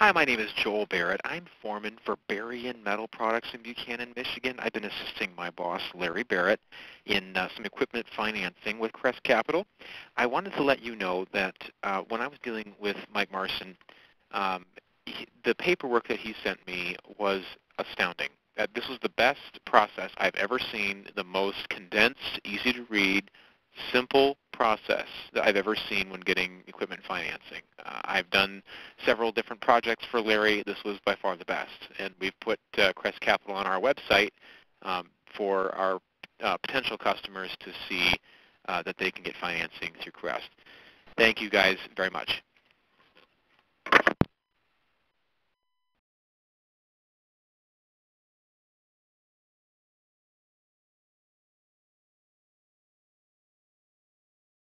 Hi, my name is Joel Barrett. I'm foreman for Berrien Metal Products in Buchanan, Michigan. I've been assisting my boss, Larry Barrett, in uh, some equipment financing with Crest Capital. I wanted to let you know that uh, when I was dealing with Mike Marson, um, he, the paperwork that he sent me was astounding. Uh, this was the best process I've ever seen, the most condensed, easy to read, simple process that I've ever seen when getting equipment financing. Uh, I've done several different projects for Larry. This was by far the best. And we've put uh, Crest Capital on our website um, for our uh, potential customers to see uh, that they can get financing through Crest. Thank you guys very much.